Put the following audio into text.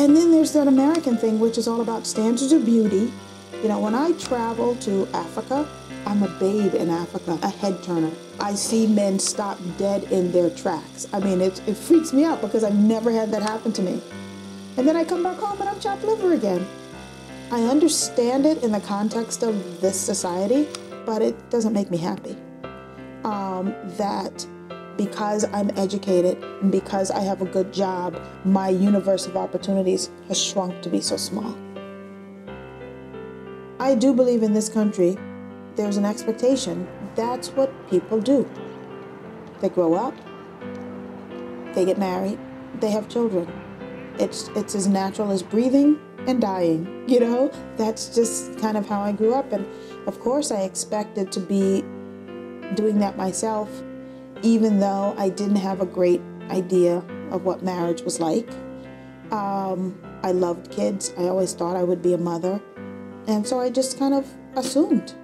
And then there's that American thing, which is all about standards of beauty. You know, when I travel to Africa, I'm a babe in Africa, a head turner. I see men stop dead in their tracks. I mean, it, it freaks me out because I've never had that happen to me. And then I come back home and I'm chopped liver again. I understand it in the context of this society, but it doesn't make me happy. Um, that because I'm educated and because I have a good job, my universe of opportunities has shrunk to be so small. I do believe in this country there's an expectation. That's what people do. They grow up, they get married, they have children. It's it's as natural as breathing and dying, you know? That's just kind of how I grew up and of course I expected to be doing that myself even though I didn't have a great idea of what marriage was like. Um, I loved kids. I always thought I would be a mother. And so I just kind of assumed.